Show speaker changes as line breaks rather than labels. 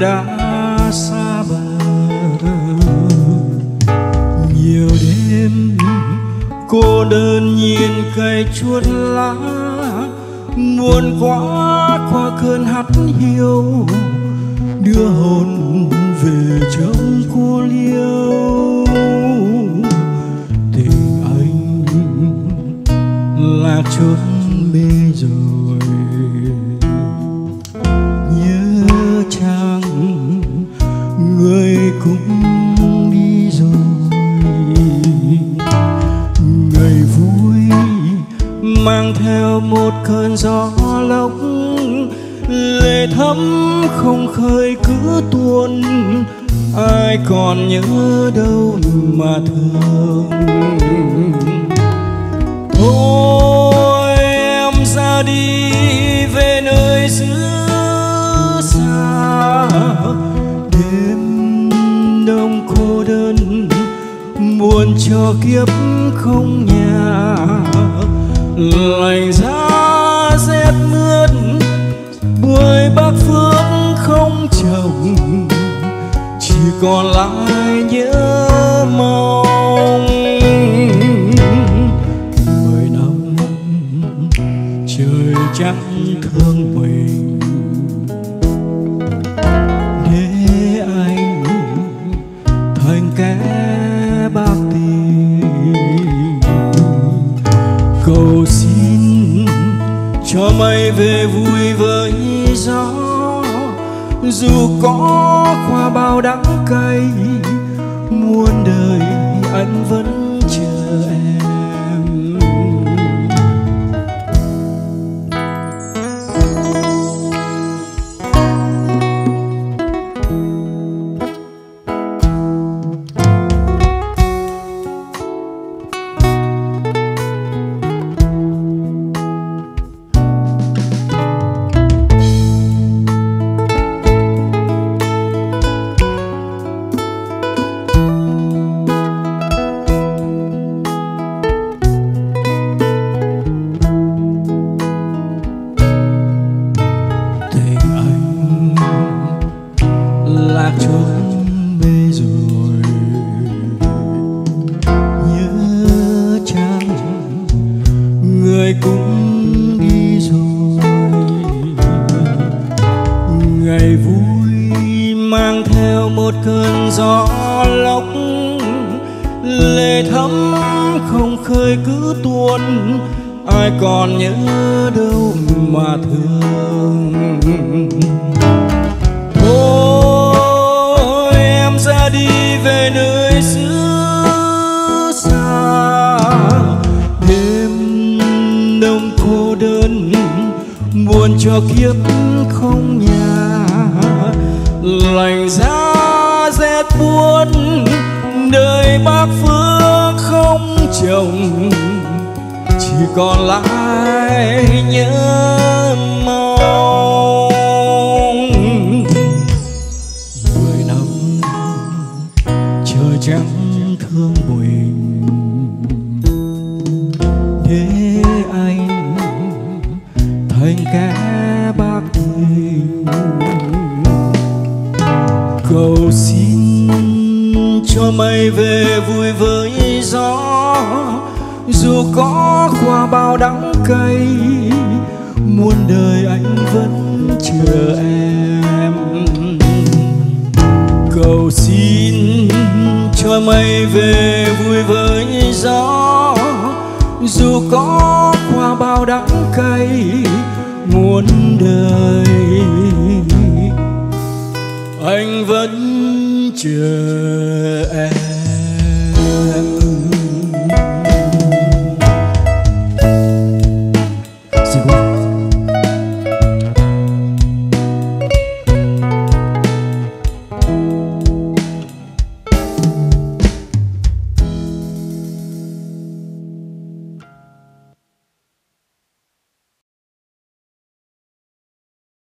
đã xa bờ nhiều đêm, cô đơn nhìn cây chuốt lá. Buồn quá, qua cơn hắt hiu. Đưa hồn về trong cô liêu. Tình anh là chốn bây rồi cũng đi rồi. Ngày vui mang theo một cơn gió lốc, lệ thấm không khơi cứ tuôn. Ai còn nhớ đâu mà thương. Thôi em ra đi về nơi xứ xa, đêm cho kiếp không nhà. Lạnh giá rét mướt bưởi bác phương không trồng. Chỉ còn lại nhớ mong. Mười năm, trời chẳng thương mười cầu xin cho mây về vui với gió. Dù có qua bao đắng cay, muôn đời anh vẫn một cơn gió lốc, lệ thấm không khơi cứ tuôn. Ai còn nhớ đâu mà thương. Thôi em ra đi về nơi xứ xa. Đêm đông cô đơn, buồn cho kiếp không nhà. Lành giá rét buốt. Đời bác phương không chồng, chỉ còn lại nhớ mong. Mười năm trời trắng thương mình để anh thành kẻ bác tình xin cho mây về vui với gió. Dù có qua bao đắng cay, muôn đời anh vẫn chờ em. Cầu xin cho mây về vui với gió. Dù có qua bao đắng cay, muôn đời anh vẫn chưa em?